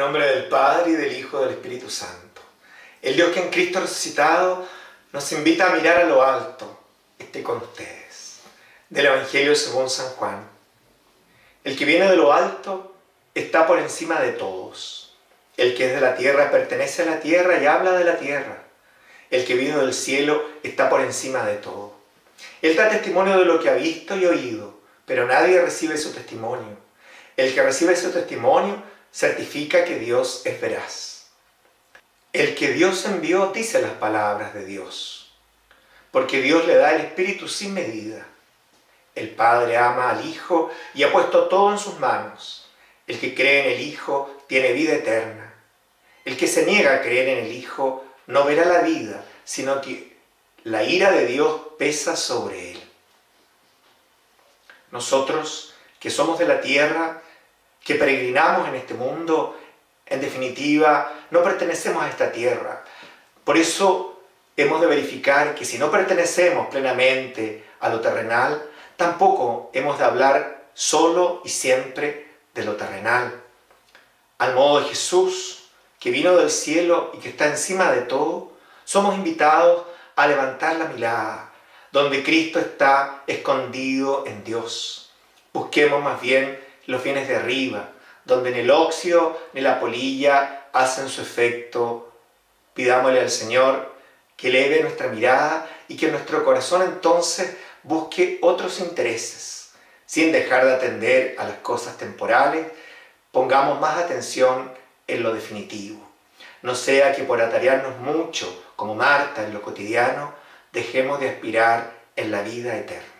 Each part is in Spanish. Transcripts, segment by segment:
nombre del Padre y del Hijo y del Espíritu Santo. El Dios que en Cristo resucitado nos invita a mirar a lo alto, esté con ustedes. Del Evangelio según San Juan. El que viene de lo alto está por encima de todos. El que es de la tierra pertenece a la tierra y habla de la tierra. El que vino del cielo está por encima de todo. Él da testimonio de lo que ha visto y oído, pero nadie recibe su testimonio. El que recibe su testimonio certifica que Dios es veraz. El que Dios envió dice las palabras de Dios, porque Dios le da el Espíritu sin medida. El Padre ama al Hijo y ha puesto todo en sus manos. El que cree en el Hijo tiene vida eterna. El que se niega a creer en el Hijo no verá la vida, sino que la ira de Dios pesa sobre él. Nosotros, que somos de la tierra, que peregrinamos en este mundo, en definitiva, no pertenecemos a esta tierra. Por eso hemos de verificar que si no pertenecemos plenamente a lo terrenal, tampoco hemos de hablar solo y siempre de lo terrenal. Al modo de Jesús, que vino del cielo y que está encima de todo, somos invitados a levantar la mirada, donde Cristo está escondido en Dios. Busquemos más bien los bienes de arriba, donde ni el óxido ni la polilla hacen su efecto. Pidámosle al Señor que eleve nuestra mirada y que nuestro corazón entonces busque otros intereses, sin dejar de atender a las cosas temporales, pongamos más atención en lo definitivo. No sea que por atarearnos mucho, como Marta en lo cotidiano, dejemos de aspirar en la vida eterna.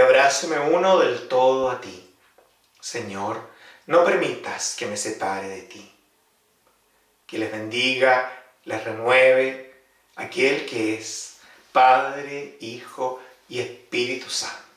abrazo y me uno del todo a ti. Señor, no permitas que me separe de ti. Que les bendiga, les renueve aquel que es Padre, Hijo y Espíritu Santo.